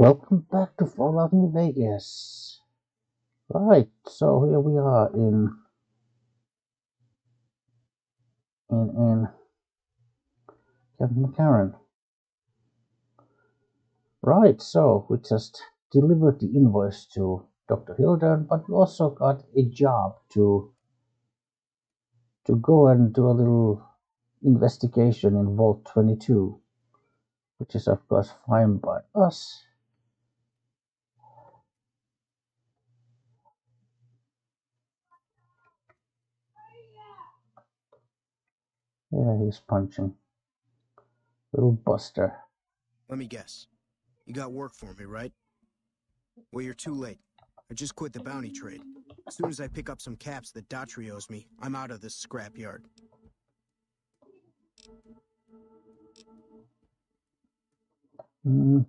Welcome back to Fallout New Vegas. Right, so here we are in in in Camp McCarran. Right, so we just delivered the invoice to Dr. Hildern, but we also got a job to to go and do a little investigation in Vault 22, which is of course fine by us. Yeah, he's punching. Little Buster. Let me guess. You got work for me, right? Well, you're too late. I just quit the bounty trade. As soon as I pick up some caps that Daughtry owes me, I'm out of this scrapyard. Mm.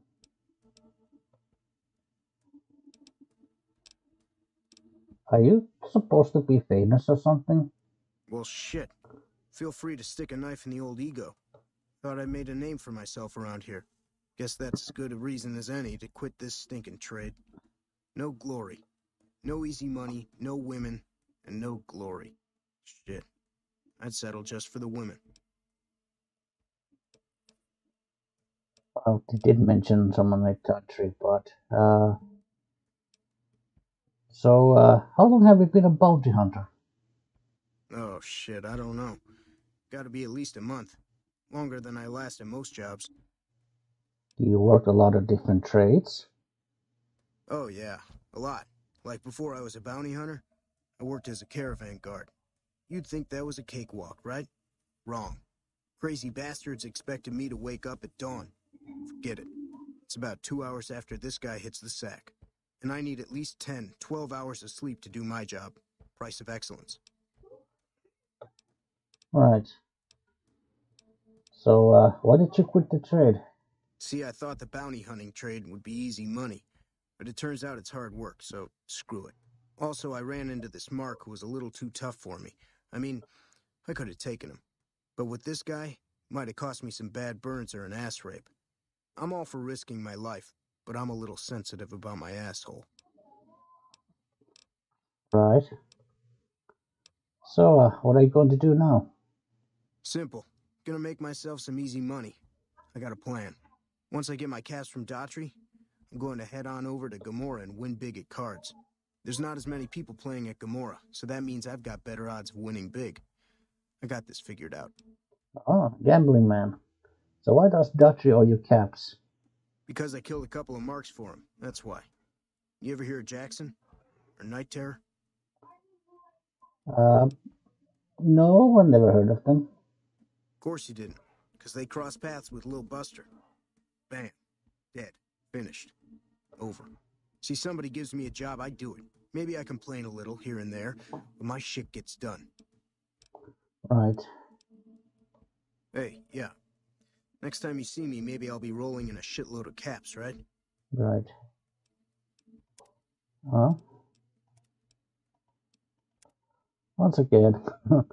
Are you supposed to be famous or something? Well, shit. Feel free to stick a knife in the old ego. Thought I made a name for myself around here. Guess that's as good a reason as any to quit this stinking trade. No glory. No easy money, no women, and no glory. Shit. I'd settle just for the women. Well, they did mention someone like Daughtry, but uh, so uh, how long have you been a bounty hunter? Oh, shit, I don't know. Gotta be at least a month. Longer than I last at most jobs. You worked a lot of different trades. Oh, yeah, a lot. Like before I was a bounty hunter, I worked as a caravan guard. You'd think that was a cakewalk, right? Wrong. Crazy bastards expected me to wake up at dawn. Forget it. It's about two hours after this guy hits the sack. And I need at least 10, 12 hours of sleep to do my job. Price of excellence. Right. So, uh, why did you quit the trade? See, I thought the bounty hunting trade would be easy money. But it turns out it's hard work, so screw it. Also, I ran into this Mark who was a little too tough for me. I mean, I could have taken him. But with this guy, might have cost me some bad burns or an ass rape. I'm all for risking my life, but I'm a little sensitive about my asshole. Right. So, uh, what are you going to do now? Simple. Gonna make myself some easy money. I got a plan. Once I get my caps from Daughtry, I'm going to head on over to Gomorrah and win big at cards. There's not as many people playing at Gomorrah, so that means I've got better odds of winning big. I got this figured out. Oh, gambling man. So why does Daughtry owe you caps? Because I killed a couple of marks for him, that's why. You ever hear of Jackson? Or Night Terror? Uh, no, I never heard of them. Of course you didn't, because they crossed paths with Lil Buster. Bam. Dead. Finished. Over. See, somebody gives me a job, I do it. Maybe I complain a little here and there, but my shit gets done. Right. Hey, yeah. Next time you see me, maybe I'll be rolling in a shitload of caps, right? Right. Huh? Once again,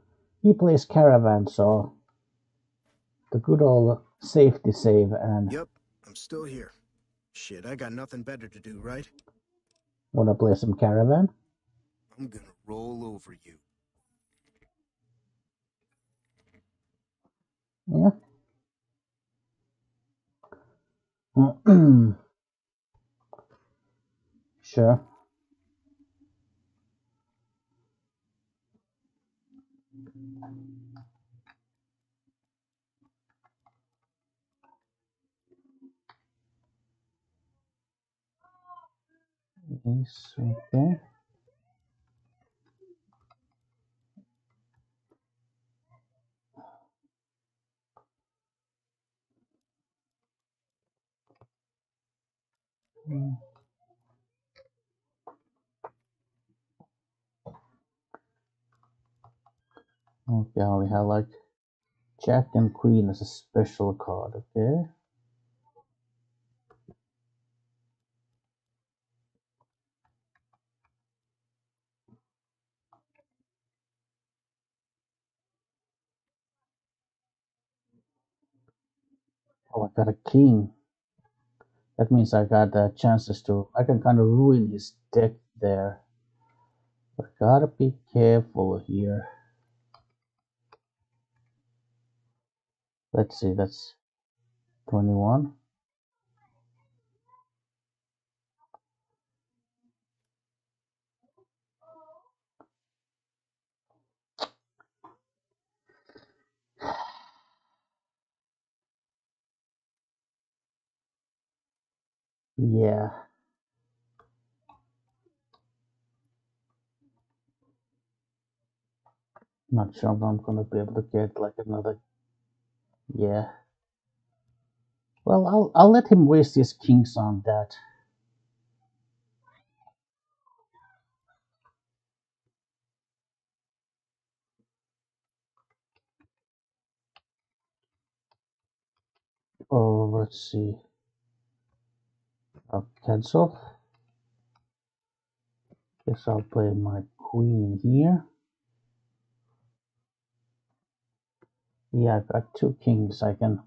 he plays Caravan, so the good old safety save and Yep, I'm still here. Shit, I got nothing better to do, right? wanna play some Caravan? I'm gonna roll over you. Yeah. sure. Okay. Hmm. Okay, we have like Jack and Queen as a special card, okay? Oh, I got a king. That means I got uh, chances to, I can kind of ruin his deck there. But gotta be careful here. Let's see, that's 21. Yeah, not sure if I'm gonna be able to get like another, yeah. Well, I'll, I'll let him waste his kings on that. Oh, let's see. I'll cancel. Guess I'll play my queen here. Yeah, I've got two kings. I can.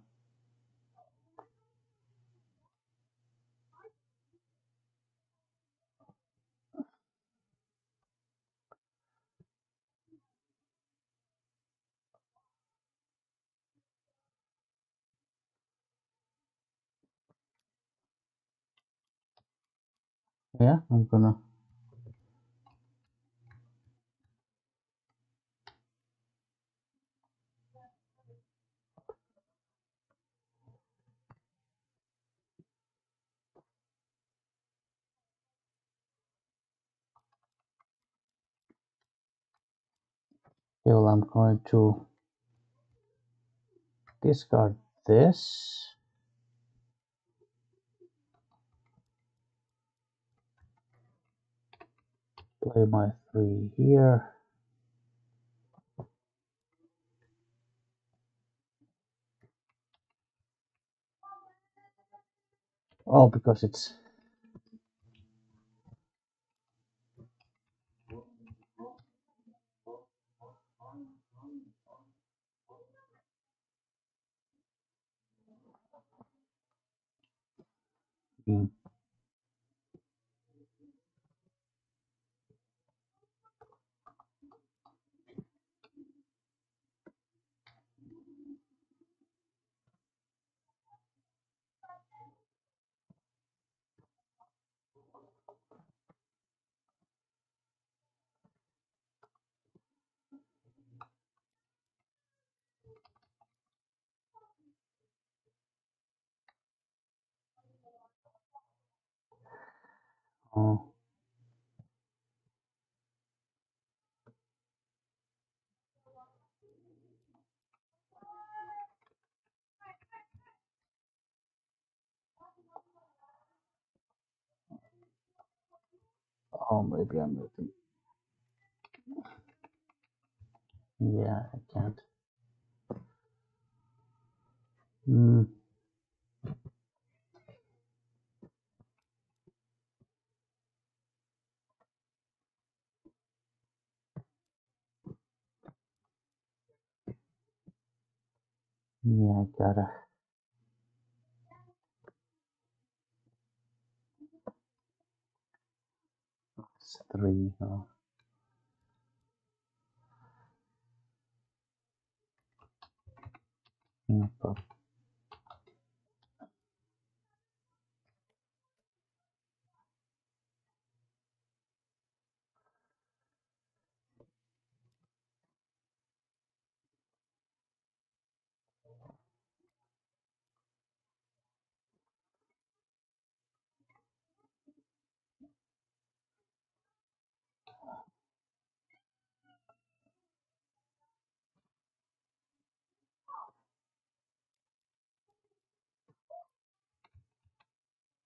Yeah, I'm gonna. Well, I'm going to discard this. Play my three here. Oh, because it's oh, oh maybe I'm making. Yeah, I can't. Mm, yeah, I gotta. It's three. Oh, no problem.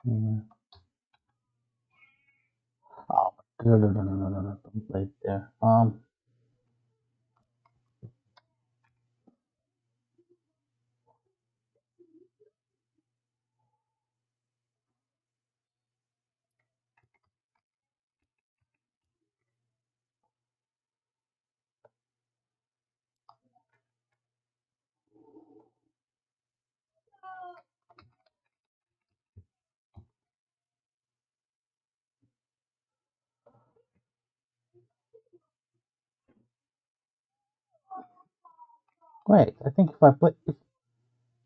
Oh, no, no, no, no, no, no, there. Um, Wait, I think if I play if,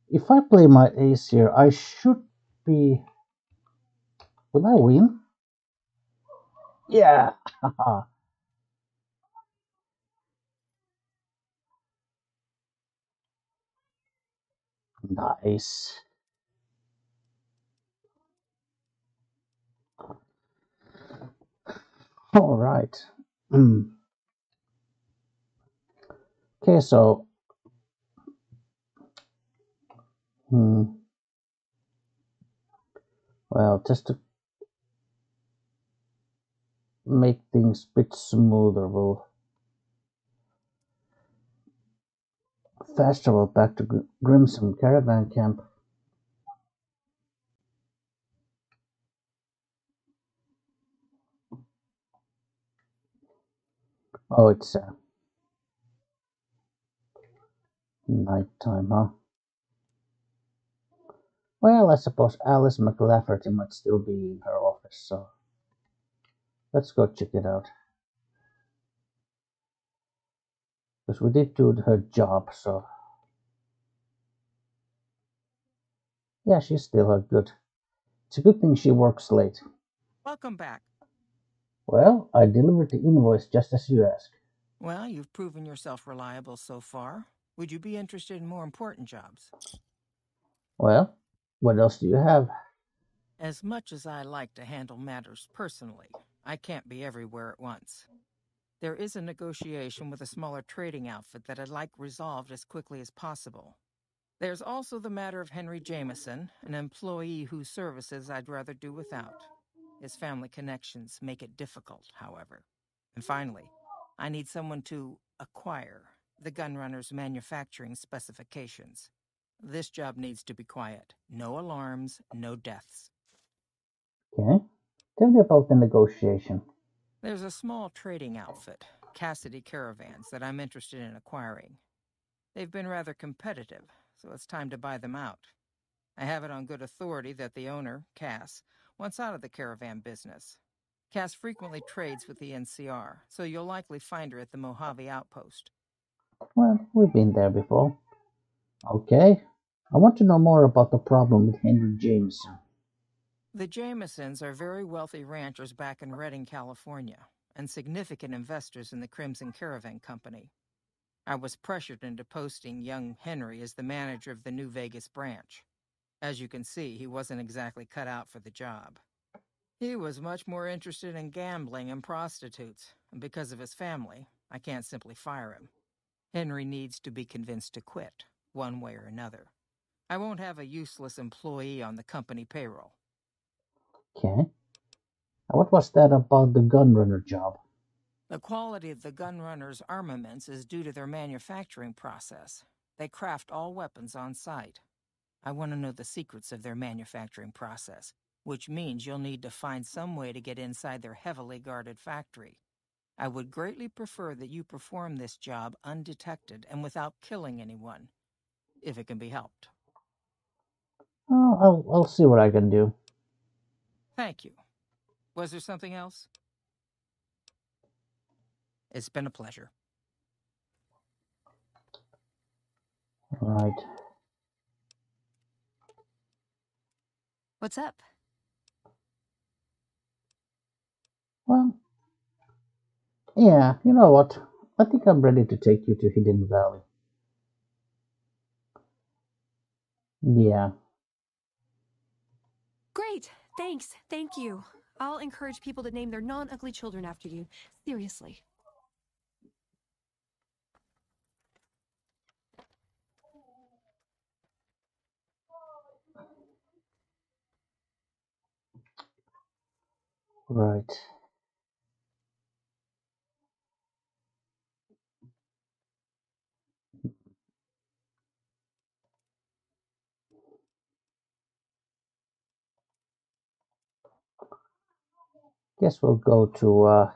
if I play my ace here, I should be. Will I win? Yeah. nice. All right. Okay, so. Hmm. Well, just to make things a bit smoother, we'll fast travel back to Gr- Grimson Caravan Camp. Oh, it's uh, nighttime, huh? Well, I suppose Alice McLafferty might still be in her office, so let's go check it out. Because we did do her job, so. Yeah, she's still a good. It's a good thing she works late. Welcome back. Well, I delivered the invoice just as you asked. Well, you've proven yourself reliable so far. Would you be interested in more important jobs? Well, what else do you have? As much as I like to handle matters personally, I can't be everywhere at once. There is a negotiation with a smaller trading outfit that I'd like resolved as quickly as possible. There's also the matter of Henry Jameson, an employee whose services I'd rather do without. His family connections make it difficult, however. And finally, I need someone to acquire the gunrunner's manufacturing specifications. This job needs to be quiet. No alarms, no deaths. Okay. Tell me about the negotiation. There's a small trading outfit, Cassidy Caravans, that I'm interested in acquiring. They've been rather competitive, so it's time to buy them out. I have it on good authority that the owner, Cass, wants out of the caravan business. Cass frequently trades with the NCR, so you'll likely find her at the Mojave outpost. Well, we've been there before. Okay. I want to know more about the problem with Henry Jameson. The Jamesons are very wealthy ranchers back in Redding, California, and significant investors in the Crimson Caravan Company. I was pressured into posting young Henry as the manager of the New Vegas branch. As you can see, he wasn't exactly cut out for the job. He was much more interested in gambling and prostitutes, and because of his family, I can't simply fire him. Henry needs to be convinced to quit, one way or another. I won't have a useless employee on the company payroll. Okay. Now, what was that about the gunrunner job? The quality of the gunrunners' armaments is due to their manufacturing process. They craft all weapons on site. I want to know the secrets of their manufacturing process, which means you'll need to find some way to get inside their heavily guarded factory. I would greatly prefer that you perform this job undetected and without killing anyone, if it can be helped. Oh, I'll, I'll see what I can do. Thank you. Was there something else? It's been a pleasure. Right. What's up? Well, yeah, you know what? I think I'm ready to take you to Hidden Valley. Yeah. Great. Thanks. Thank you. I'll encourage people to name their non ugly children after you. Seriously. Right. Guess we'll go to uh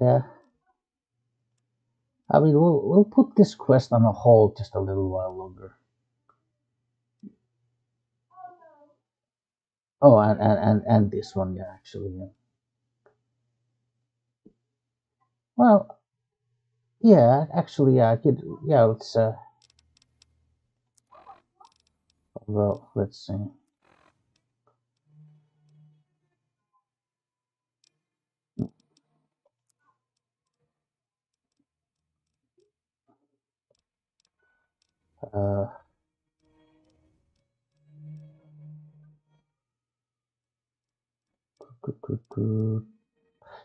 yeah. I mean we'll we'll put this quest on a hold just a little while longer. Oh and and, and, and this one yeah actually yeah. Well, yeah, actually, yeah, I could, yeah, it's, uh, well, let's see. Uh.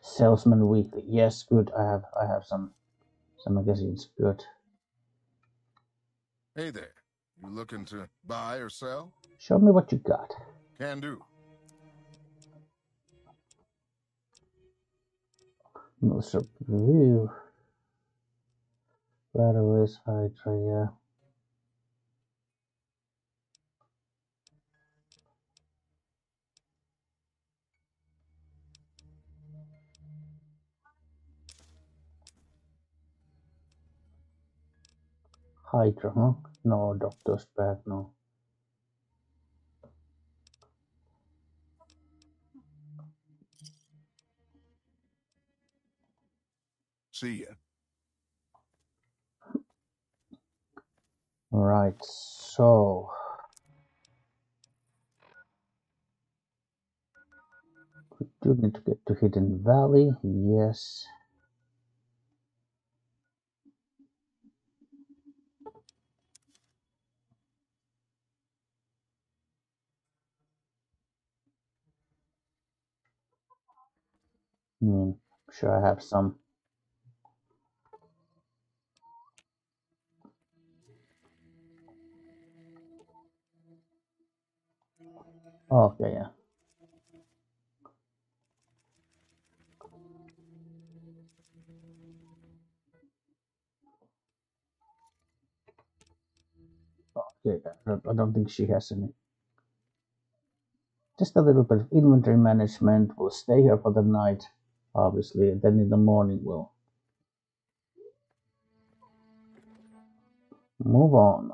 Salesman Weekly. Yes, good. I have, I have some, some magazines. Good. Hey there. You looking to buy or sell? Show me what you got. Can do. Most of review. Batteries, Hydra, yeah. Hydra, huh? No, Doctor's bag, no. See ya. Right, so. We do need to get to Hidden Valley, yes. I mean, I'm sure I have some. Oh, okay, yeah. Okay, I don't think she has any. Just a little bit of inventory management. We'll stay here for the night, obviously, and then in the morning we'll move on.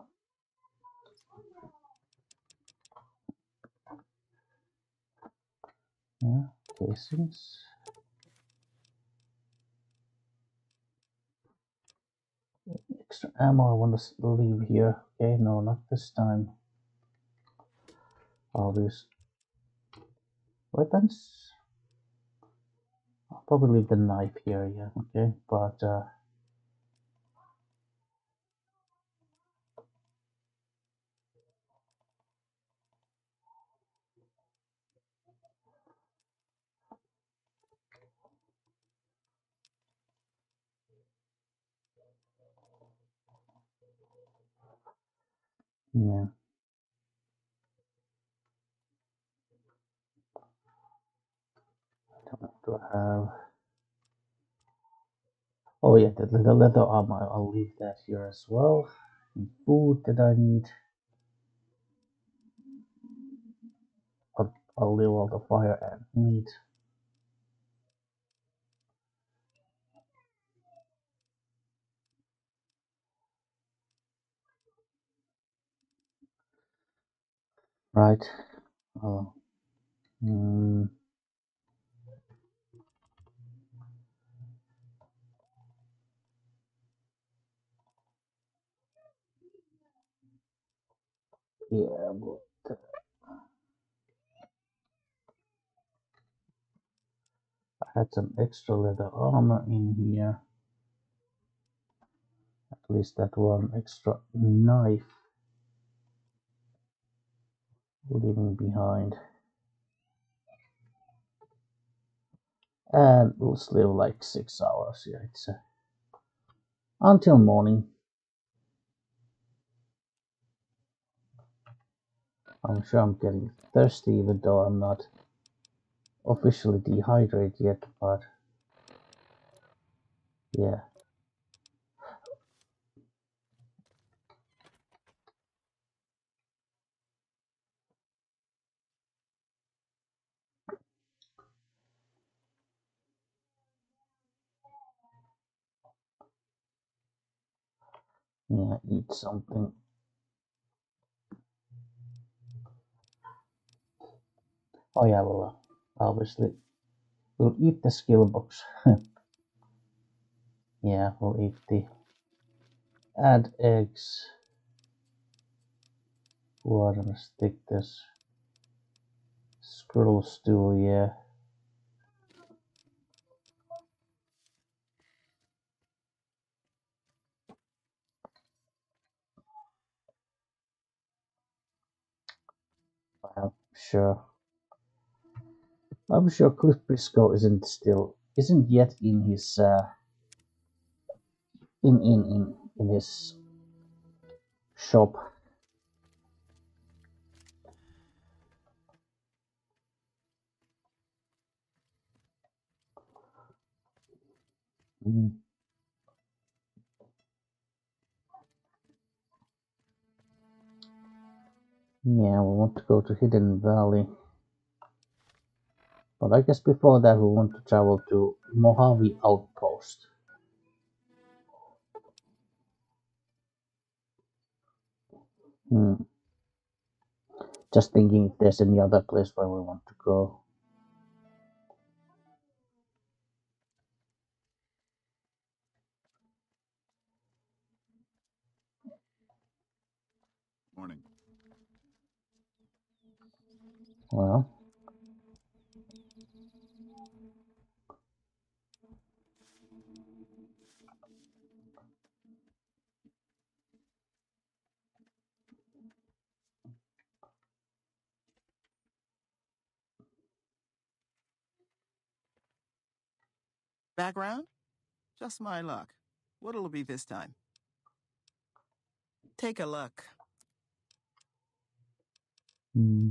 Yeah, casings. Extra ammo I want to leave here. Okay, no, not this time. Obvious. Weapons. I'll probably leave the knife here, yeah, okay, but uh yeah. Do I have Oh yeah, the, the leather armor. I'll leave that here as well. And food that I need. I'll, I'll leave all the fire ant meat. Right. Oh. Mm, yeah, uh, I had some extra leather armor in here. At least that one extra knife leaving behind. And we'll sleep like six hours. Yeah, it's uh, until morning. I'm sure I'm getting thirsty even though I'm not officially dehydrated yet, but yeah. Yeah, eat something. Oh yeah, well, uh, obviously we'll eat the skill box. Yeah, we'll eat the add eggs. Water, stick this. Squirrel stew, yeah. Sure. I'm sure Cliff Briscoe isn't still isn't yet in his uh, in in in in his shop. Mm. Yeah, we want to go to Hidden Valley. But I guess before that we want to travel to Mojave Outpost. Hmm. Just thinking if there's any other place where we want to go. Morning. Well, Background? Just my luck. What'll it be this time? Take a look. hmm.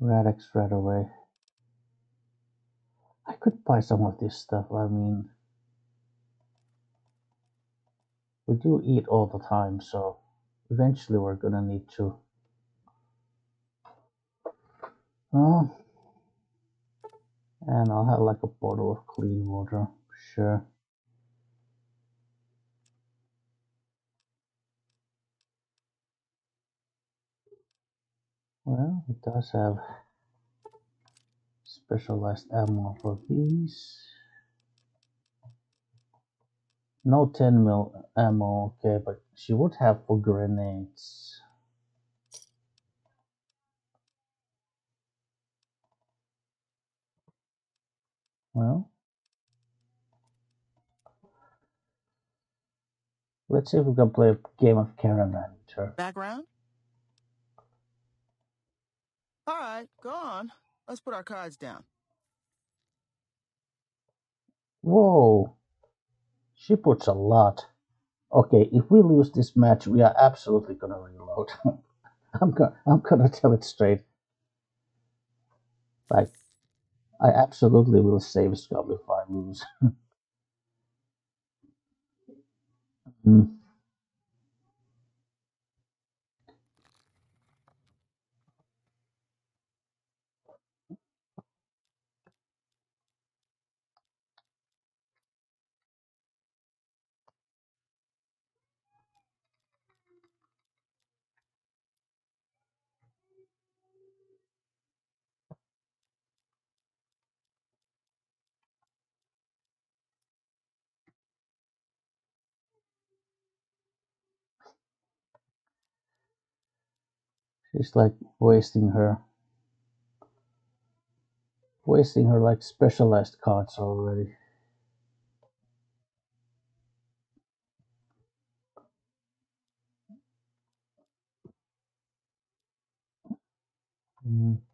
Radix right away. I could buy some of this stuff. I mean, we do eat all the time, so eventually we're gonna need to. Oh, and I'll have like a bottle of clean water, sure. Well, it does have specialized ammo for these. No 10 mil ammo, okay, but she would have for grenades. Well, let's see if we can play a game of Caravan her. Background? All right, go on. Let's put our cards down. Whoa, she puts a lot. Okay, if we lose this match, we are absolutely gonna reload. I'm gonna, I'm gonna tell it straight. Like, I absolutely will save Scum if I lose. Hmm. She's like wasting her, wasting her like specialized cards already. Hmm.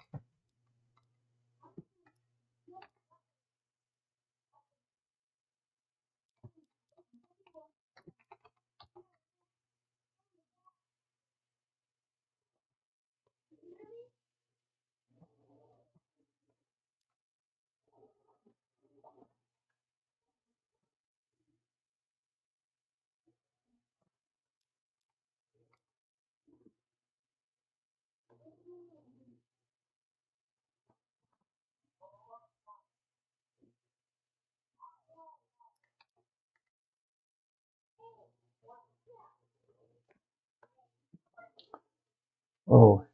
Oh,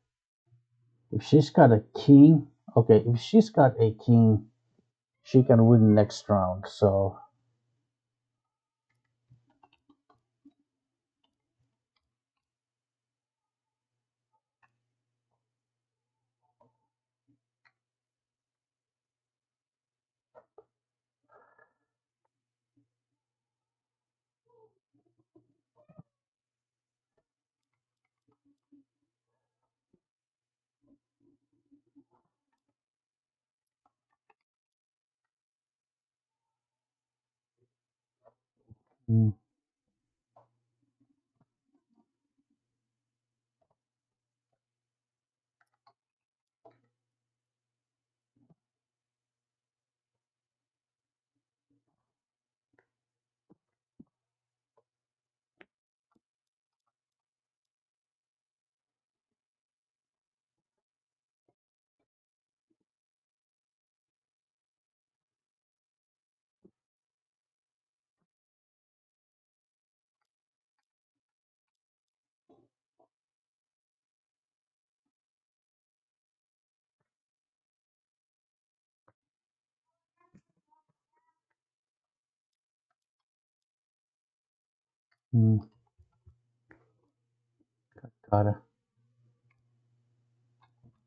if she's got a king, okay, if she's got a king, she can win next round. So mm, mm, gotta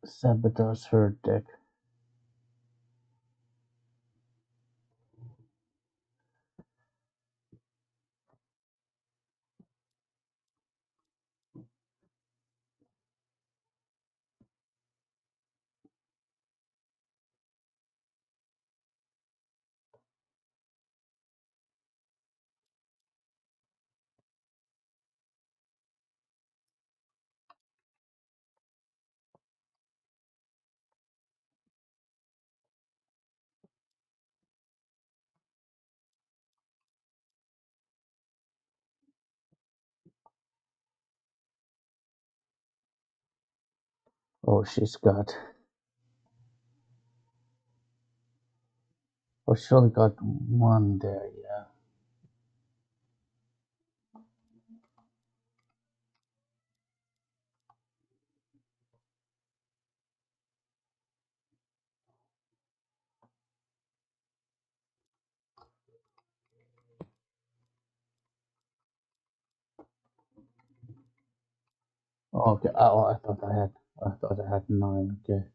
sabotage her deck. Oh, she's got. Oh, she only got one there. Yeah. Okay. Oh, I thought I had. I thought I had nine. Okay.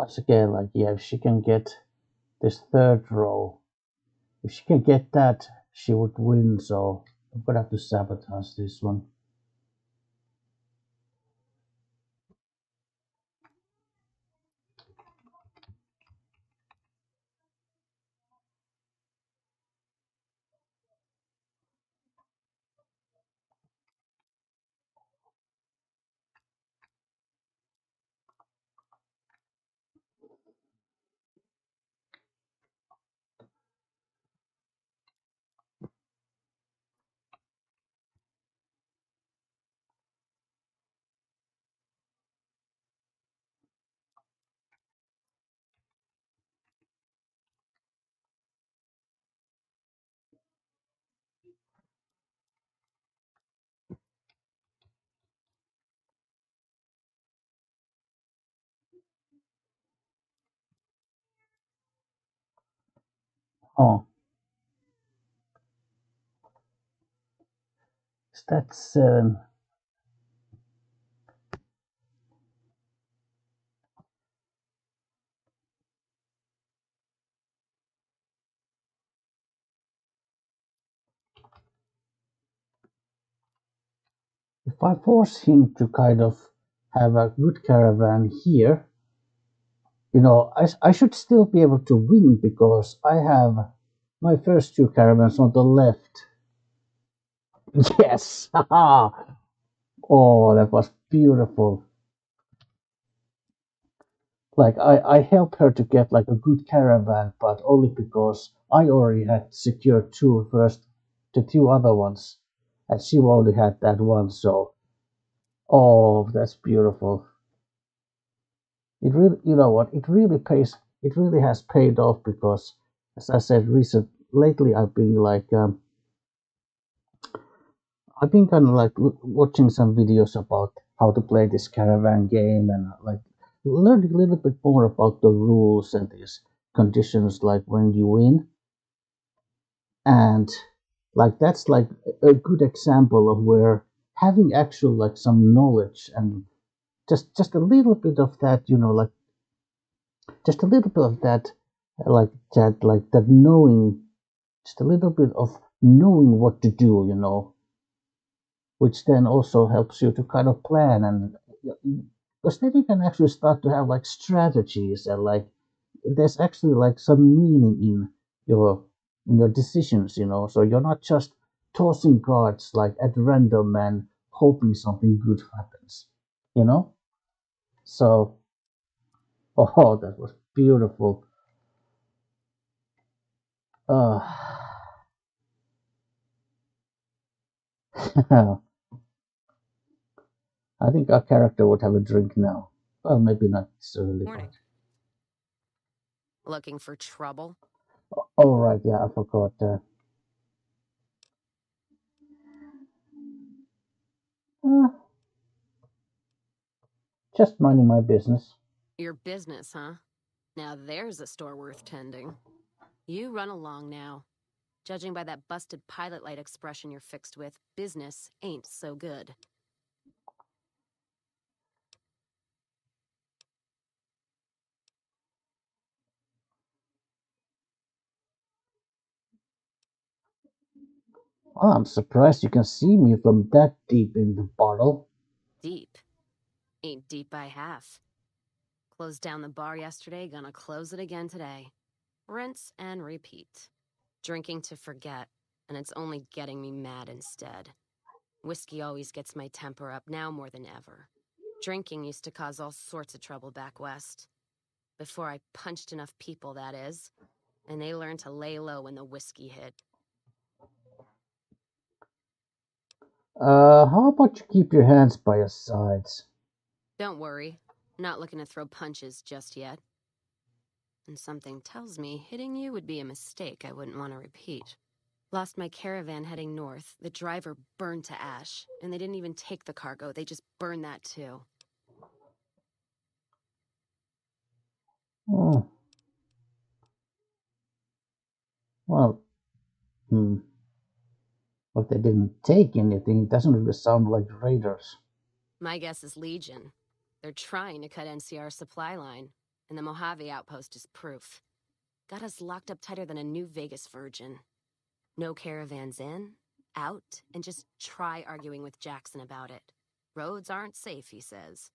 Once again, like yeah, if she can get this third row, if she can get that, she would win. So I'm gonna have to sabotage this one. That seven? If I force him to kind of have a good caravan here, you know, I, I should still be able to win because I have my first two caravans on the left. Yes! Oh, that was beautiful. like I, I helped her to get like a good caravan, but only because I already had secured two first, the two other ones, and she only had that one. So, oh, that's beautiful. It really, you know what? It really pays. It really has paid off because, as I said, recent lately I've been like um, I've been kind of like watching some videos about how to play this caravan game and uh, like learning a little bit more about the rules and these conditions like when you win and like that's like a good example of where having actual like some knowledge and just just a little bit of that you know like just a little bit of that like that like that knowing just a little bit of knowing what to do you know which then also helps you to kind of plan and because then you can actually start to have like strategies and like there's actually like some meaning in your in your decisions you know. So you're not just tossing cards like at random and hoping something good happens you know so oh that was beautiful uh i think our character would have a drink now well maybe not so early Morning. Looking for trouble? oh right yeah i forgot uh, uh, just minding my business Your business, huh? Now there's a store worth tending. You run along now. Judging by that busted pilot light expression you're fixed with, business ain't so good. I'm surprised you can see me from that deep in the bottle. Deep. Ain't deep by half. Closed down the bar yesterday, gonna close it again today. Rinse and repeat. Drinking to forget, and it's only getting me mad instead. Whiskey always gets my temper up now more than ever. Drinking used to cause all sorts of trouble back west. Before I punched enough people, that is. And they learned to lay low when the whiskey hit. Uh, how about you keep your hands by your sides? Don't worry, not looking to throw punches just yet. And something tells me hitting you would be a mistake I wouldn't want to repeat. Lost my caravan heading north. The driver burned to ash, and they didn't even take the cargo, they just burned that too. Oh. Well, hmm. If they didn't take anything, it doesn't really sound like raiders. My guess is Legion. They're trying to cut NCR's supply line, and the Mojave outpost is proof. Got us locked up tighter than a New Vegas virgin. No caravans in, out, and just try arguing with Jackson about it. Roads aren't safe, he says.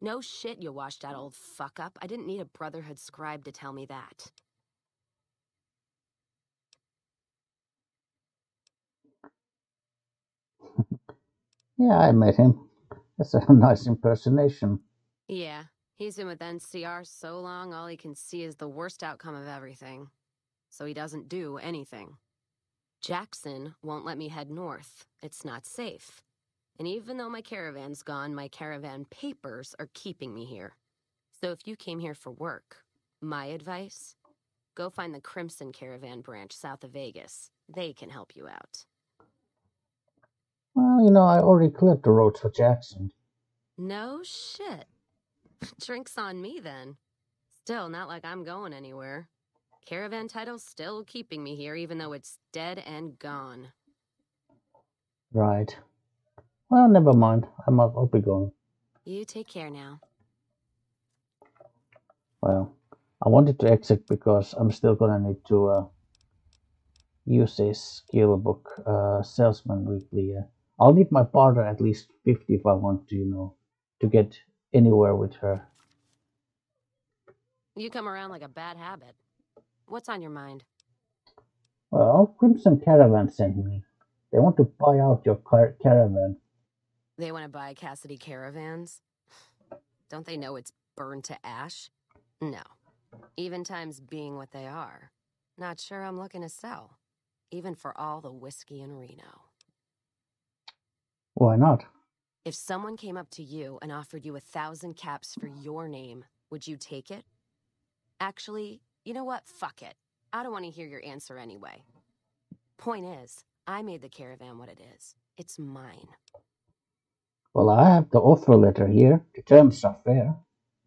No shit, you washed out old fuck up. I didn't need a Brotherhood scribe to tell me that. Yeah, I met him. That's a nice impersonation. Yeah, he's been with NCR so long, all he can see is the worst outcome of everything. So he doesn't do anything. Jackson won't let me head north. It's not safe. And even though my caravan's gone, my caravan papers are keeping me here. So if you came here for work, my advice go find the Crimson Caravan branch south of Vegas. They can help you out. Well, you know, I already cleared the roads for Jackson. No shit. Drinks on me then. Still, not like I'm going anywhere. Caravan title's still keeping me here, even though it's dead and gone. Right. Well, never mind. I'm, off. I'll be going. You take care now. Well, I wanted to exit because I'm still gonna need to uh, use a skill book, uh, Salesman Weekly. Uh, I'll need my partner at least 50 if I want to, you know, to get anywhere with her. You come around like a bad habit. What's on your mind? Well, Crimson Caravan sent me. They want to buy out your car- caravan. They want to buy Cassidy caravans? Don't they know it's burned to ash? No. Even times being what they are. Not sure I'm looking to sell. Even for all the whiskey in Reno. Why not? If someone came up to you and offered you a thousand caps for your name, would you take it? Actually, you know what? Fuck it. I don't want to hear your answer anyway. Point is, I made the caravan what it is. It's mine. Well, I have the offer letter here. The terms are fair.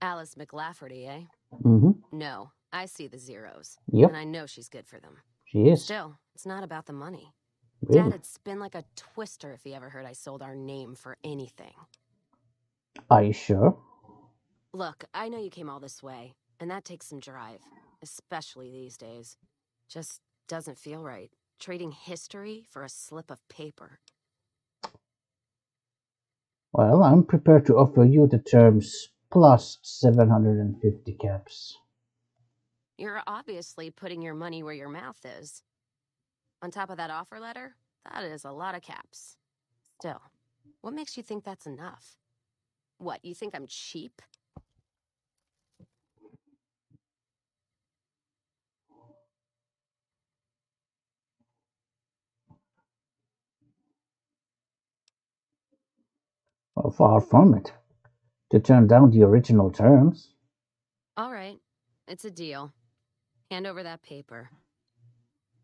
Alice McLafferty, eh? Mm-hmm. No, I see the zeros. Yep, And I know she's good for them. she is. Still, it's not about the money. Really? Dad'd spin like a twister if he ever heard I sold our name for anything. Are you sure? Look, I know you came all this way, and that takes some drive, especially these days. Just doesn't feel right. Trading history for a slip of paper. Well, I'm prepared to offer you the terms plus 750 caps. You're obviously putting your money where your mouth is. On top of that offer letter, that is a lot of caps. Still, what makes you think that's enough? What, you think I'm cheap? Well, far from it. To turn down the original terms. All right, it's a deal. Hand over that paper.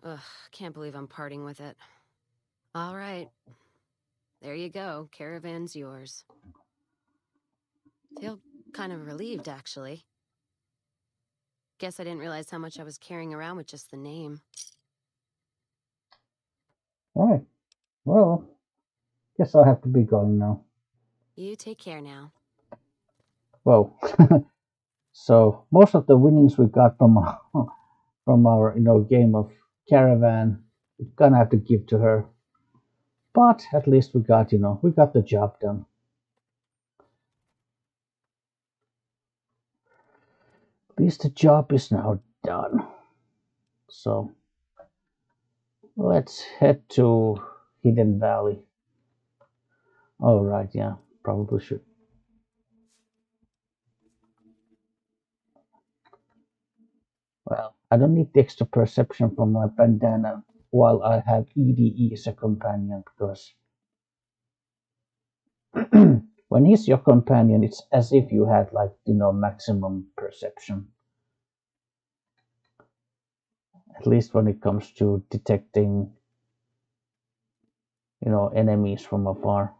Ugh, can't believe I'm parting with it. All right. There you go. Caravan's yours. Feel kind of relieved, actually. Guess I didn't realize how much I was carrying around with just the name. Right. Well, guess I'll have to be going now. You take care now. Well, so most of the winnings we got from our, from our you know game of caravan, we're gonna have to give to her. But at least we got you know we got the job done. At least the job is now done. So let's head to Hidden Valley. All right, yeah, probably should. Well, I don't need the extra perception from my bandana while I have ED-E as a companion because when he's your companion, it's as if you had like you know maximum perception. At least when it comes to detecting, you know, enemies from afar.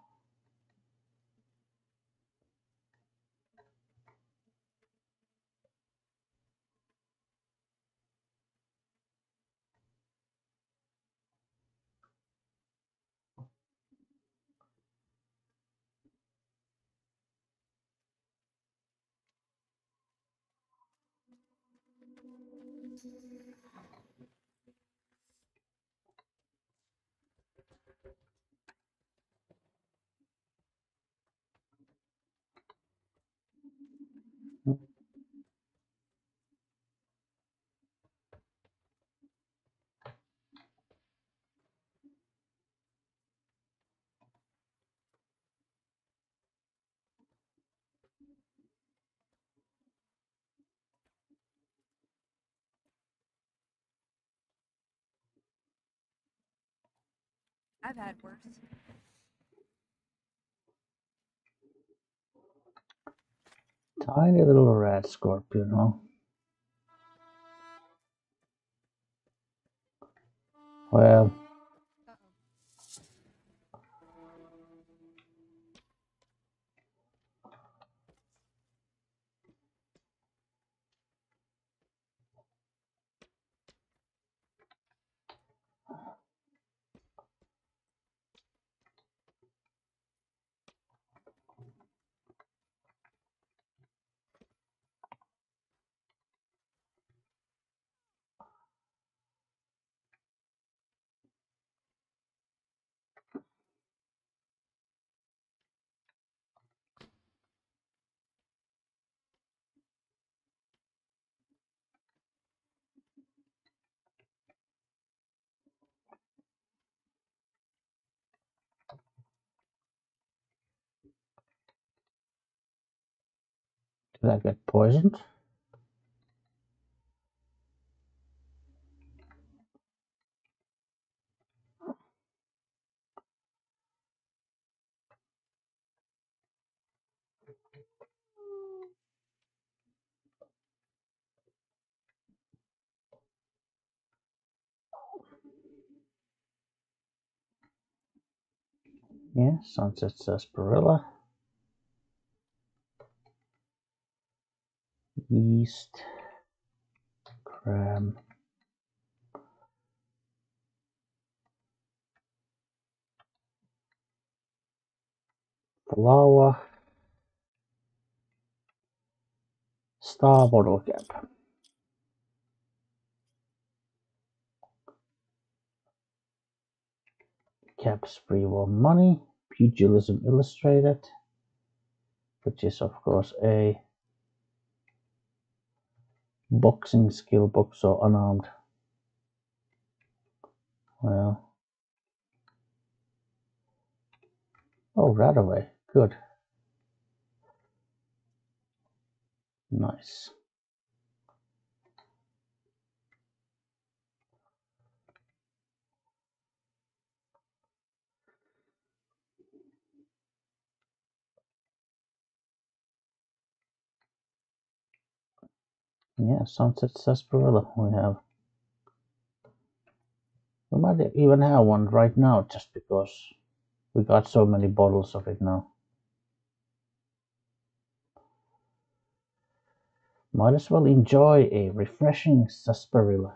I've had worse. Tiny little radscorpion, huh? Well, Did I get poisoned? Yeah, sunset sarsaparilla. Yeast. Cram. Flour. Star bottle cap. Caps pre-war money. Pugilism Illustrated, which is of course a boxing skill so unarmed. Well, oh, right away, good, nice. Yeah, Sunset Sarsaparilla we have. We might even have one right now just because we got so many bottles of it now. Might as well enjoy a refreshing sarsaparilla.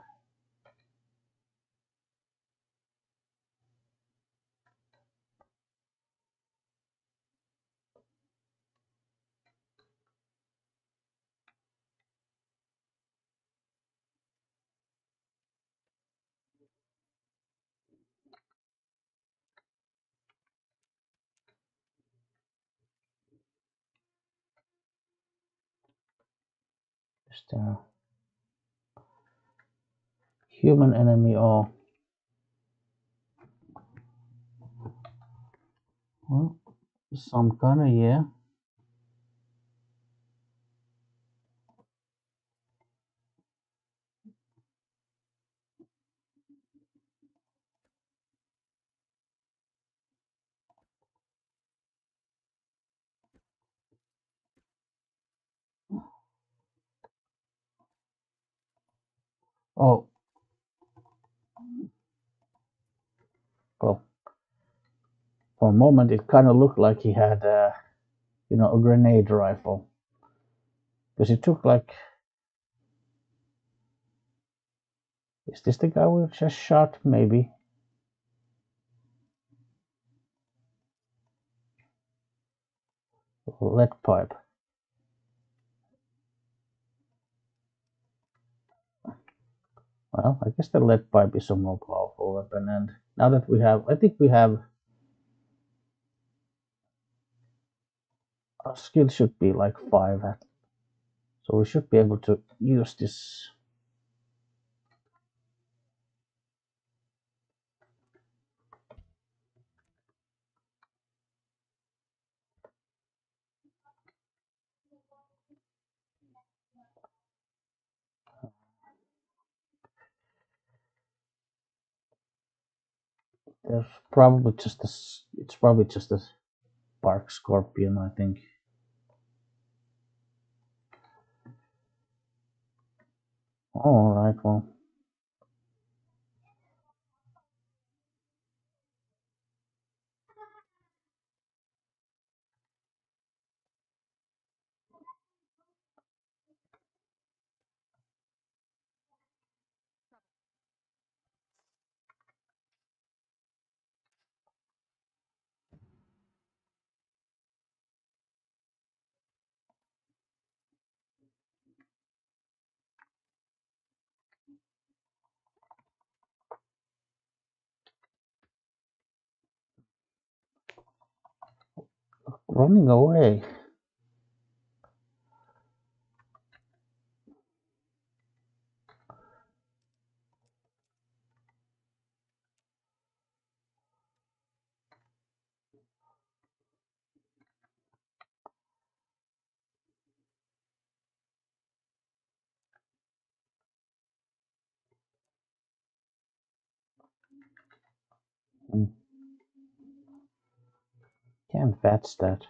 Just uh, human enemy or well, some kind of yeah. Oh, well, for a moment it kind of looked like he had, uh, you know, a grenade rifle because it took like. Is this the guy we just shot? Maybe. Lead pipe. Well, I guess the lead pipe is a more powerful weapon, and now that we have, I think we have. Our skill should be like five, at- so we should be able to use this. There's probably just a. It's probably just a spark scorpion, I think. All right, well, running away. Mm, can't fetch that.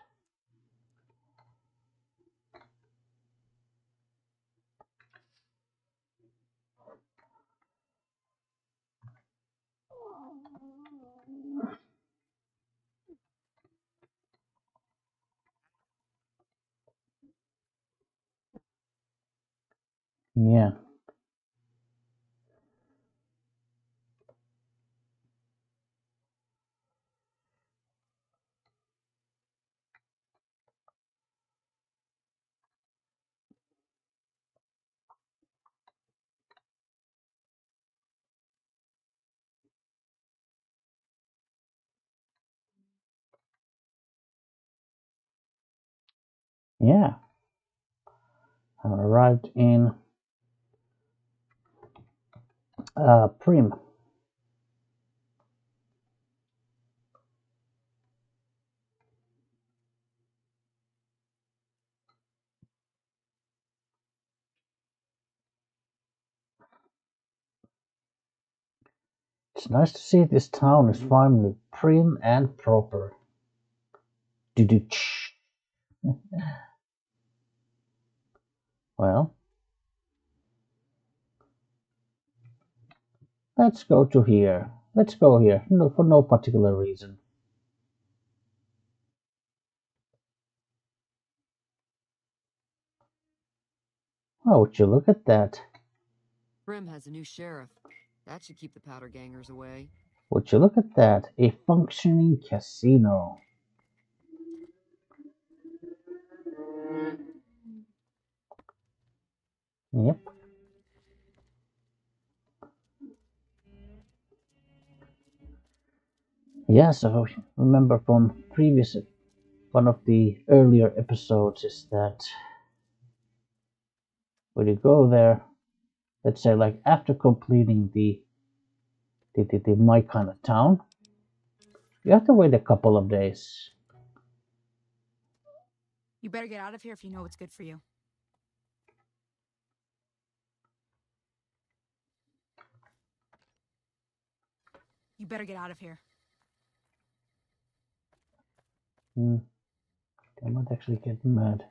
Yeah. Yeah. I arrived in uh, Primm. It's nice to see this town is finally prim and proper. Doo-doo-tsh. Well, let's go to here. Let's go here, no, for no particular reason. Oh, would you look at that? Primm has a new sheriff. That should keep the powder gangers away. Would you look at that? A functioning casino. Yeah, so remember from previous one of the earlier episodes is that when you go there, let's say like after completing the the, the, the my kind of town, you have to wait a couple of days. You better get out of here if you know what's good for you. You better get out of here. Hmm. I might actually get mad.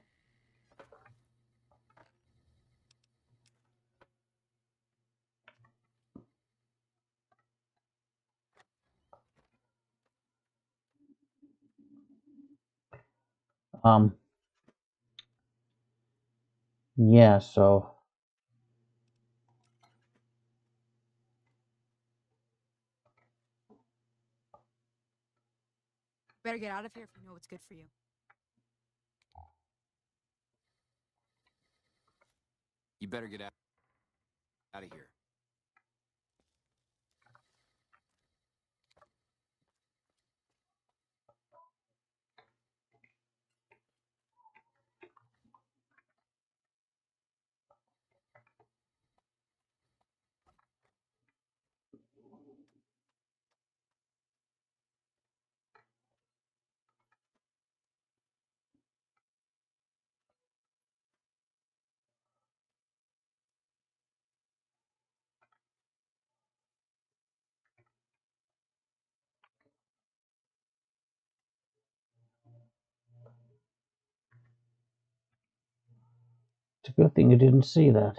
Um. Yeah, so better get out of here if you know what's good for you. You better get out, out of here. Good thing you didn't see that.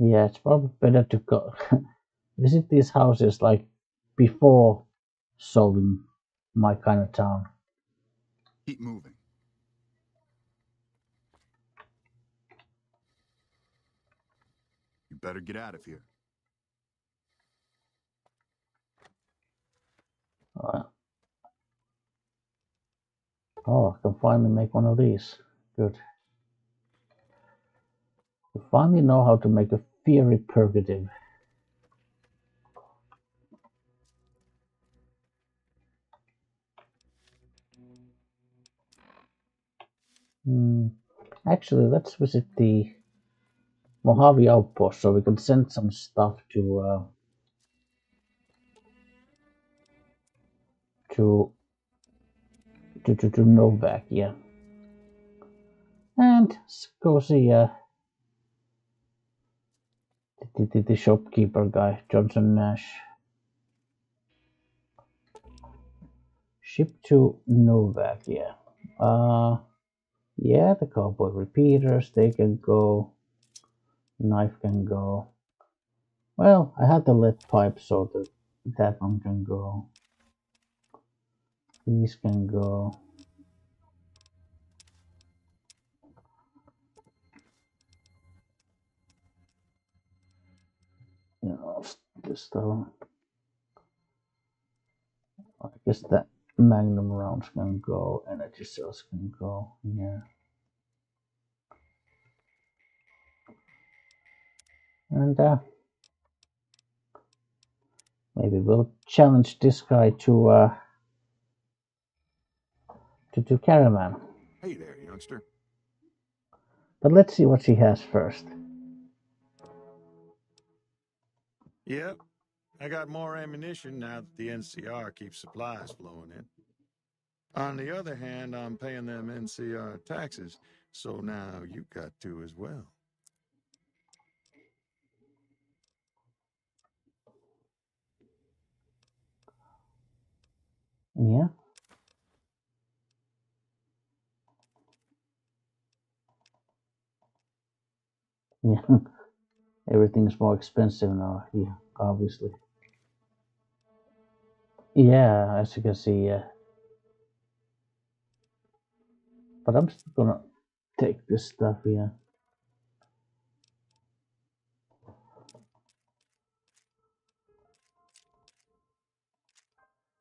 Yeah, it's probably better to go visit these houses like before solving my kind of town. Keep moving. You better get out of here. Uh, oh, I can finally make one of these. Good. We finally know how to make a fiery purgative. Hmm. Actually, let's visit the Mojave outpost so we can send some stuff to uh, to to to, to Novak, yeah. And let's go see uh, the, the, the shopkeeper guy, Johnson Nash. Ship to Novak, yeah. Uh, yeah, the cowboy repeaters, they can go. Knife can go. Well, I had the lead pipe, so that that one can go. These can go. Know, this stone. I guess that magnum rounds can go, energy cells can go, yeah. And uh, maybe we'll challenge this guy to uh, to do caravan. Hey there, youngster. But let's see what she has first. Yep. I got more ammunition now that the NCR keeps supplies flowing in. On the other hand, I'm paying them NCR taxes, so now you got to as well. Yeah. Yeah. Everything's more expensive now, yeah, obviously. Yeah, as you can see, yeah. But I'm still gonna take this stuff, here.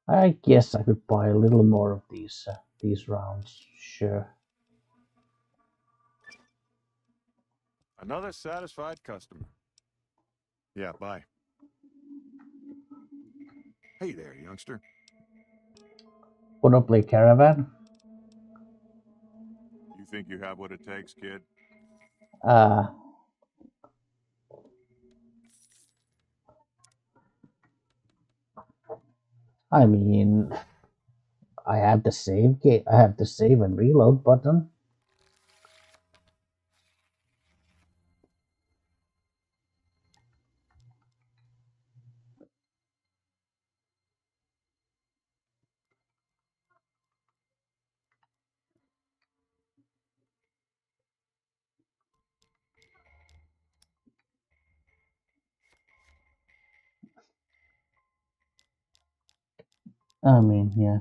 I guess I could buy a little more of these uh, these rounds, sure. Another satisfied customer. Yeah, bye. Hey there, youngster. Wanna play caravan? You think you have what it takes, kid? Uh I mean, I have the save I have the save and reload button. I mean, yeah.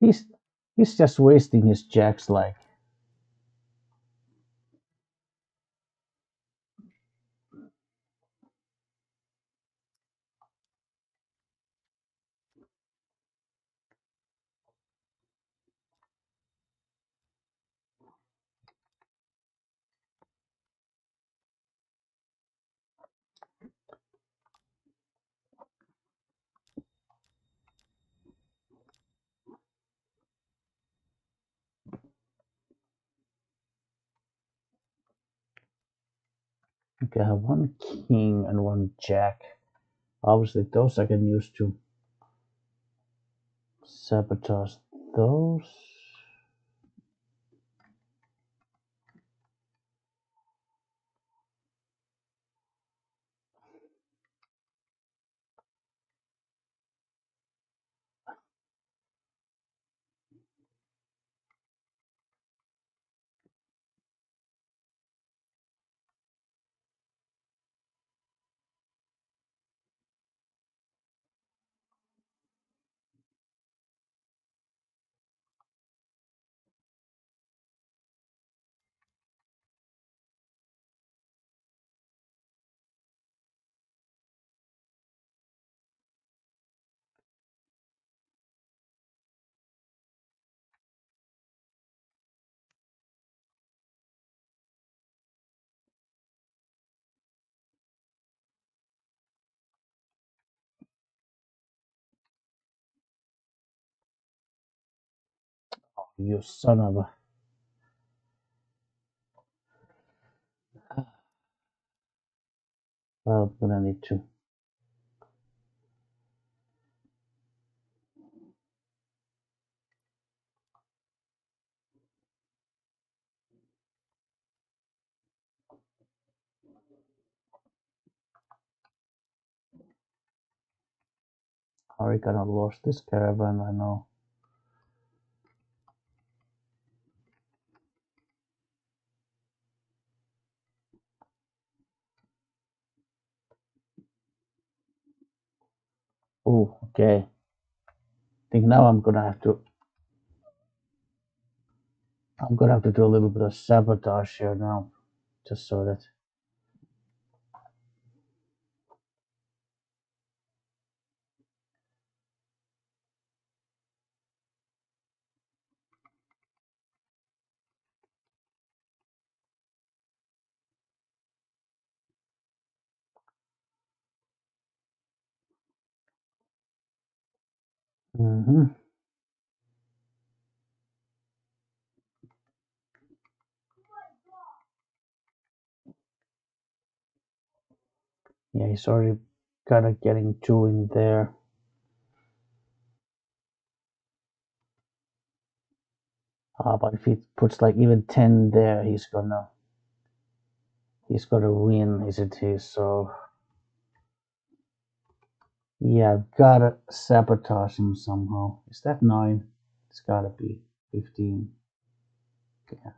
He's he's just wasting his jacks like I have one king and one jack. Obviously those I can use to sabotage those. you son of a. Well, but I need to. Are we gonna lose this caravan, I know. Oh, okay. I think now I'm gonna have to I'm gonna have to do a little bit of sabotage here now, just so that hmm Yeah, he's already kind of getting two in there. Uh, but if he puts like even ten there, he's gonna he's gonna win, isn't he? So yeah, gotta sabotage him somehow. Is that nine? It's gotta be fifteen. Yeah,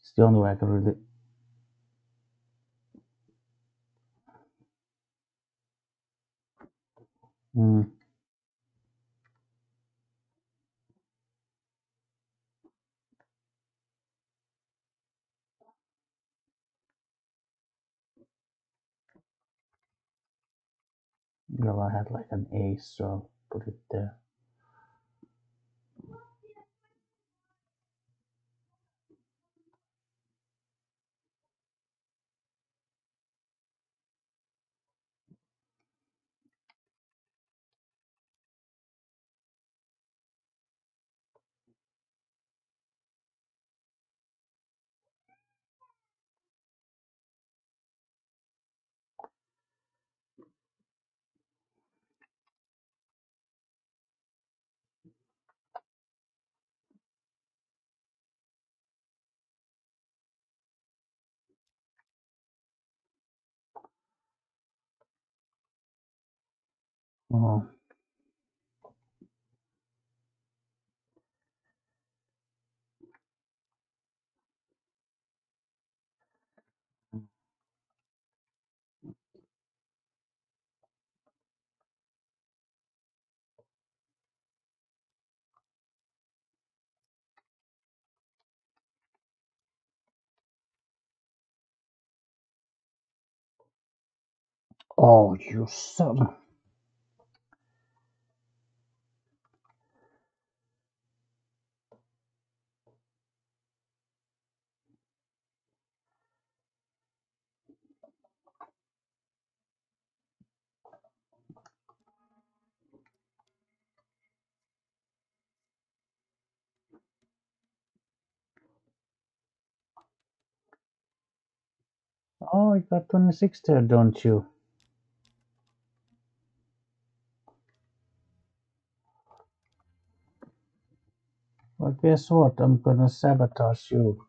it's the only way I can really. Mm. Well, I had like an ace, so I'll put it there. Uh-huh. Oh, oh, you son! Oh, you got twenty six there, don't you? Well, guess what? I'm gonna sabotage you.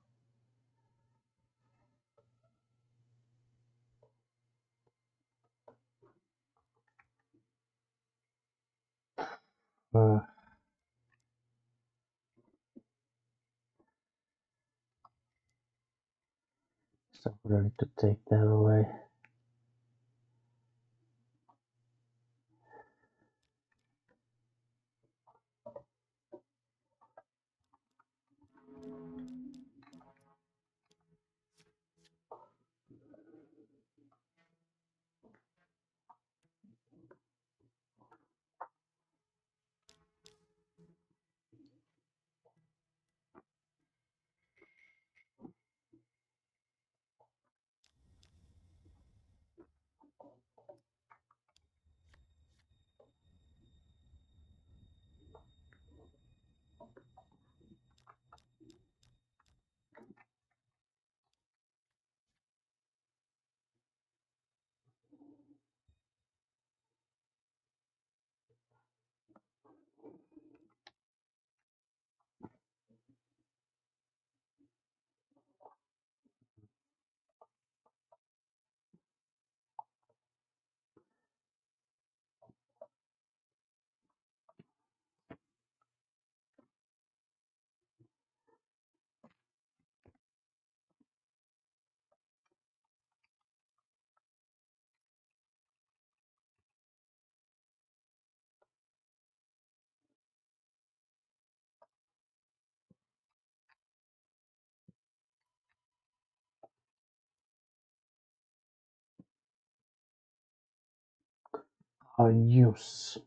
Use.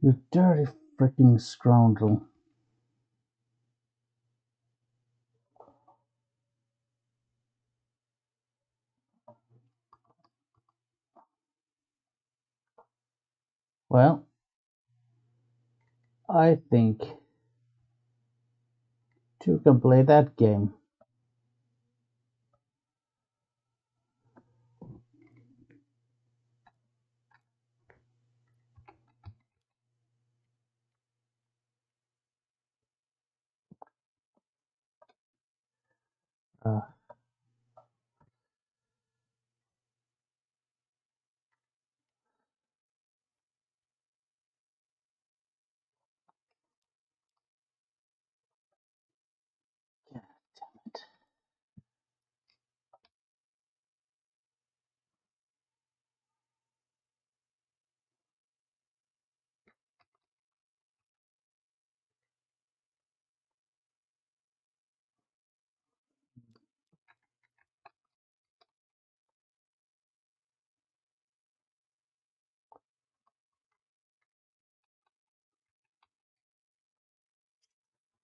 You dirty freaking scoundrel. Well, I think two can play that game. Uh,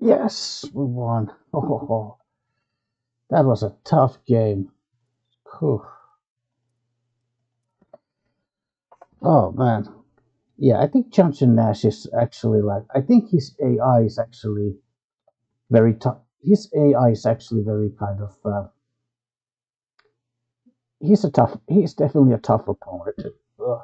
Yes, we won. Oh, that was a tough game. Whew. Oh man. Yeah, I think Johnson Nash is actually like I think his AI is actually very tough. His AI is actually very kind of uh, he's a tough he's definitely a tough opponent. Ugh.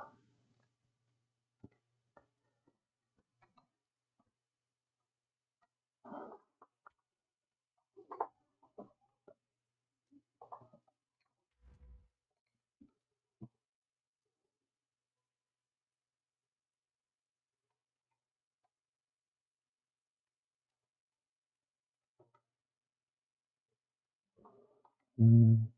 Mm,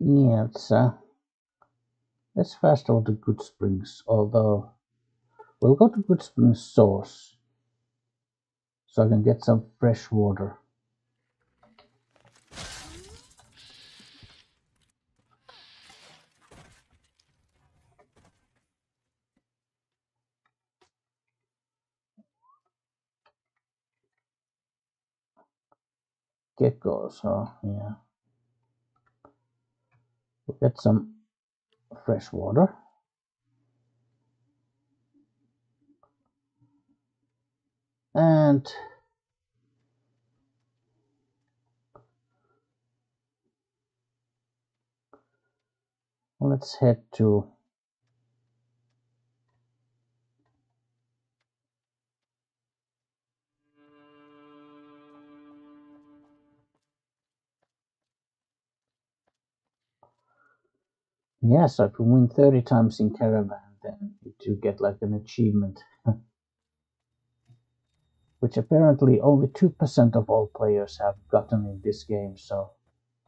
yeah, it's uh, let's fast forward to Goodsprings. Although we'll go to Goodsprings source so I can get some fresh water. Geckos, huh? Yeah. We'll get some fresh water. And let's head to Yes, I can win 30 times in Caravan, then do get like an achievement. Which apparently only 2% of all players have gotten in this game, so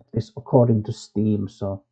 at least according to Steam, so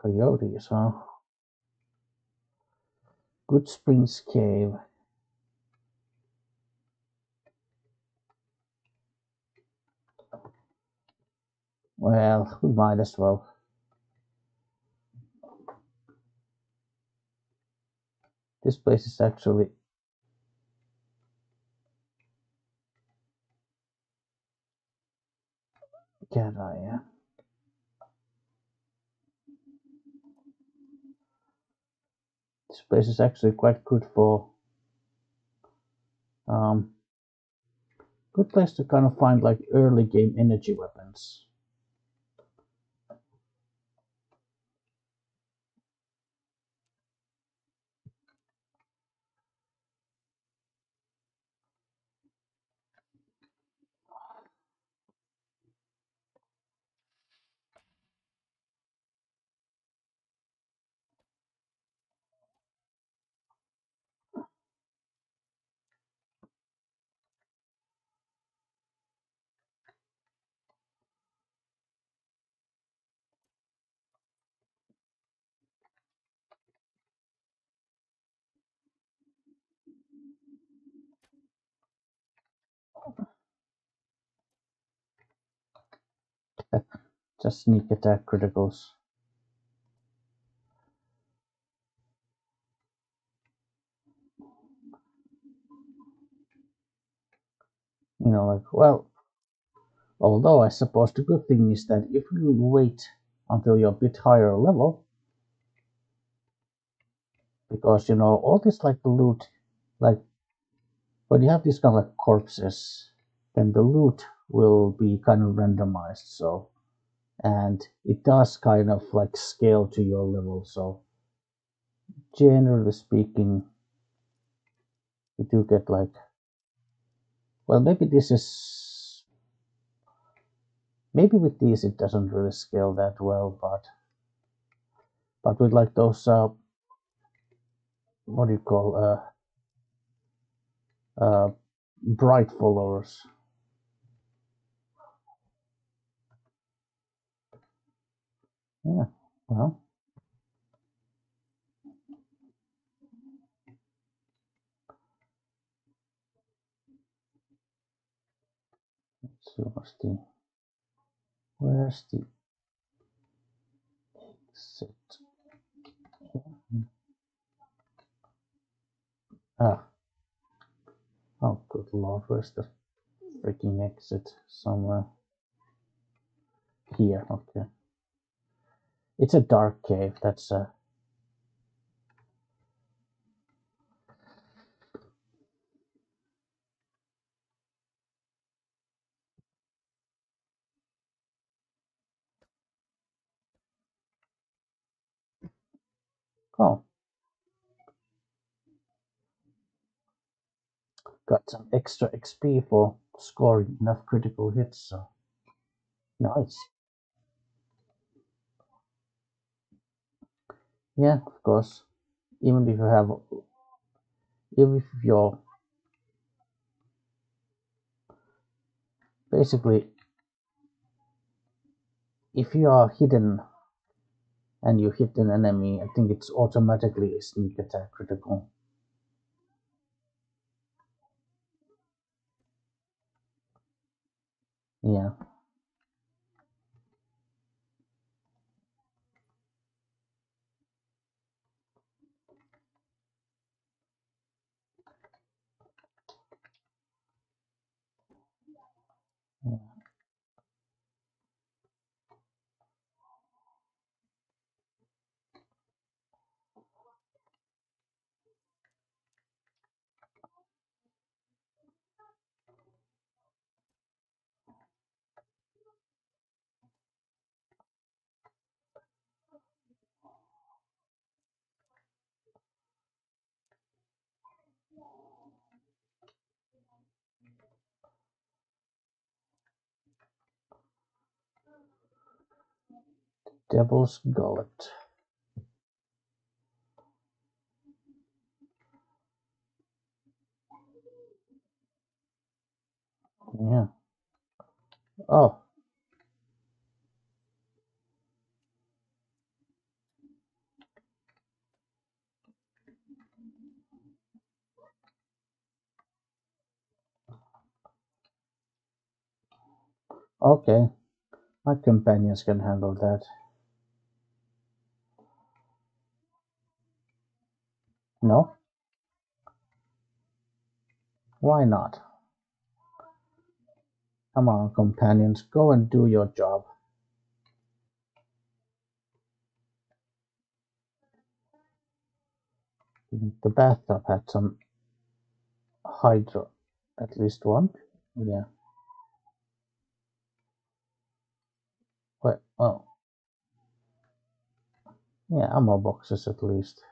coyotes, huh? Goodsprings Cave. Well, we might as well. This place is actually Can Place is actually quite good for um good place to kind of find like early game energy weapons. Just sneak attack criticals. You know, like, well, although I suppose the good thing is that if you wait until you're a bit higher level, because, you know, all this, like, the loot, like, when you have these kind of like corpses, then the loot will be kind of randomized, so, and it does kind of like scale to your level, so, generally speaking, you do get like well, maybe this is... Maybe with these it doesn't really scale that well, but... But with like those, uh, what do you call, uh, uh, bright followers. Yeah, well. So what's the where's the exit? Ah. Oh good lord, where's the freaking exit? Somewhere. Here, okay. It's a dark cave, that's uh Oh. Got some extra XP for scoring enough critical hits, so nice. Yeah, of course. Even if you have even if you're basically if you are hidden and you hit an enemy, I think it's automatically a sneak attack critical. Yeah. Yeah. Devil's Gullet. Yeah. Oh. Okay. My companions can handle that. No? Why not? Come on, companions, go and do your job. The bathtub had some hydro, at least one. Yeah. Well, oh. Yeah, ammo boxes at least.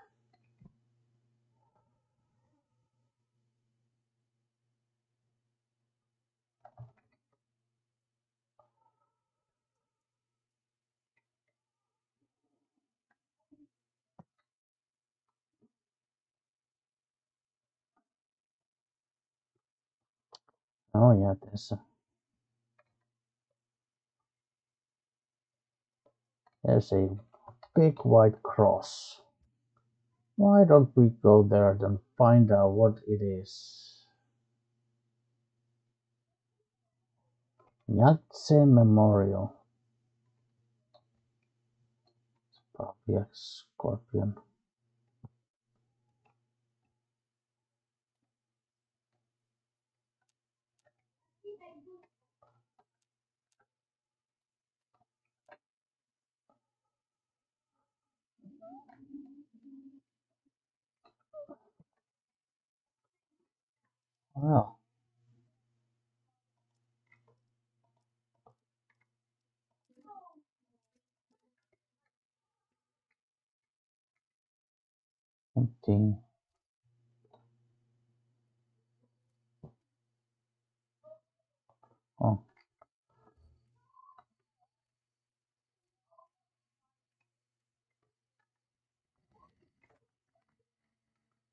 Oh yeah, there's there's a big white cross. Why don't we go there and find out what it is? Yangtze Memorial. It's probably a scorpion. Well, empty. Oh.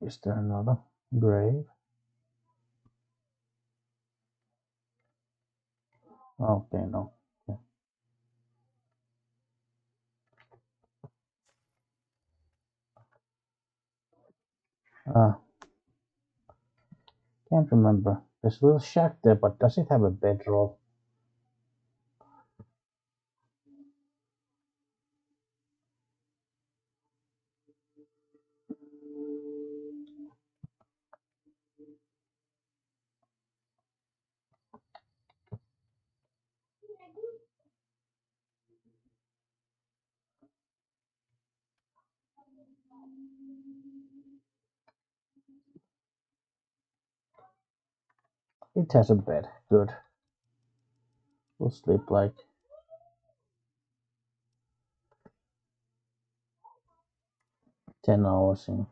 Is there another grave? Okay, no. Okay. Ah. Can't remember. There's a little shack there, but does it have a bedroll? It has a bed. Good. We'll sleep like ten hours in.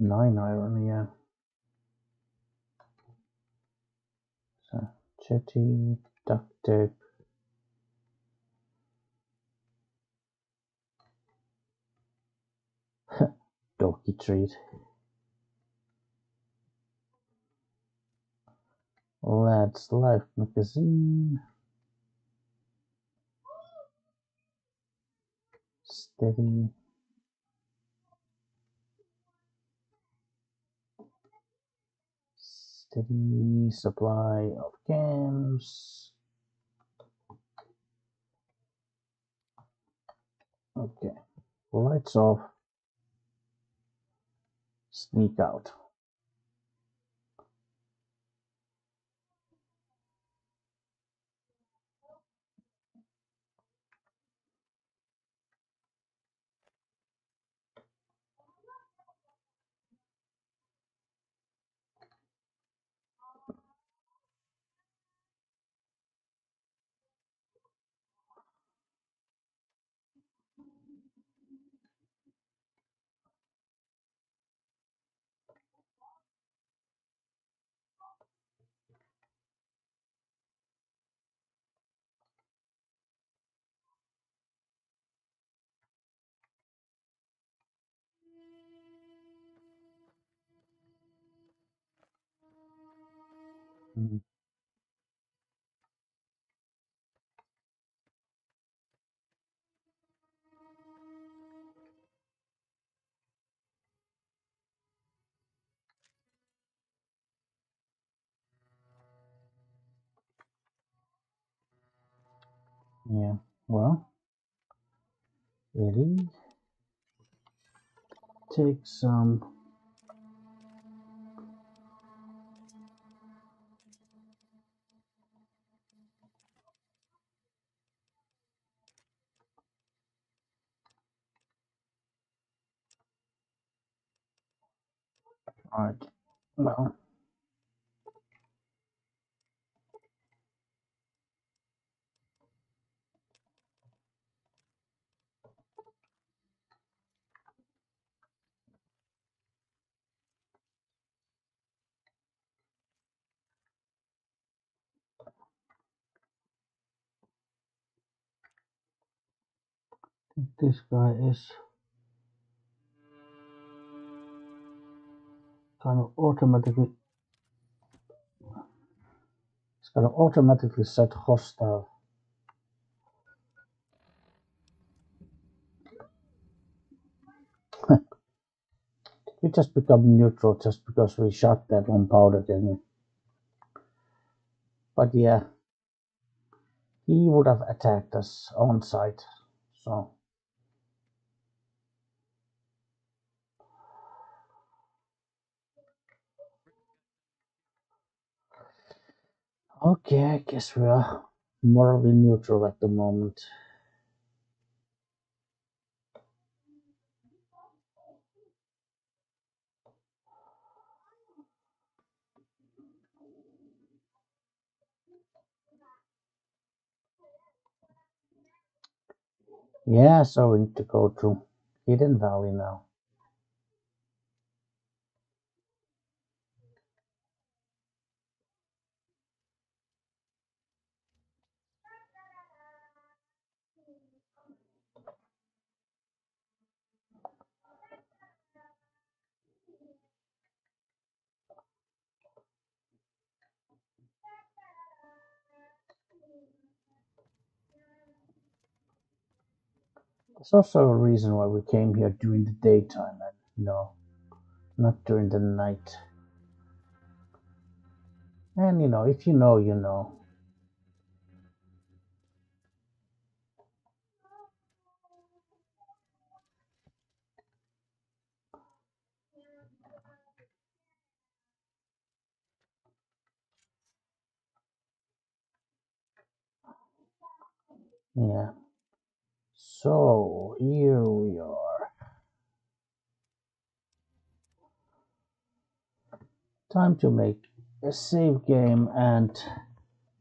Nine iron, yeah. So, jetty, duct tape. Doggy treat. Let's Life magazine. Steady. Steady supply of cams. Okay, lights off. Sneak out. Mm. Yeah, well, ready. Take some. Alright, well, this guy is kind of automatically It's gonna automatically set hostile. we just become neutral just because we shot that one Powder Ganger. But yeah, he would have attacked us on site, so. Okay, I guess we are morally neutral at the moment. Yeah, so we need to go to Hidden Valley now. There's also a reason why we came here during the daytime and you know not during the night. And you know, if you know, you know. Yeah. So here we are. Time to make a save game and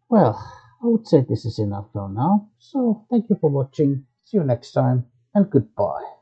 well, I would say this is enough for now. So thank you for watching. See you next time and goodbye.